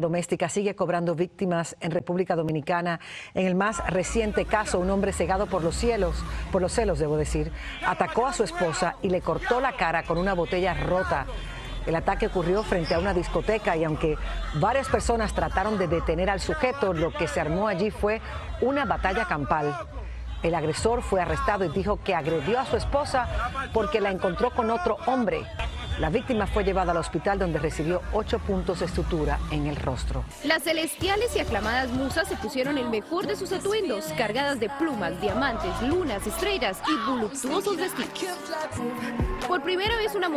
doméstica sigue cobrando víctimas en República Dominicana. En el más reciente caso, un hombre cegado por los cielos, por los celos, debo decir, atacó a su esposa y le cortó la cara con una botella rota. El ataque ocurrió frente a una discoteca y aunque varias personas trataron de detener al sujeto, lo que se armó allí fue una batalla campal. El agresor fue arrestado y dijo que agredió a su esposa porque la encontró con otro hombre. La víctima fue llevada al hospital donde recibió ocho puntos de sutura en el rostro. Las celestiales y aclamadas musas se pusieron el mejor de sus atuendos, cargadas de plumas, diamantes, lunas, estrellas y voluptuosos vestidos. Por primera vez una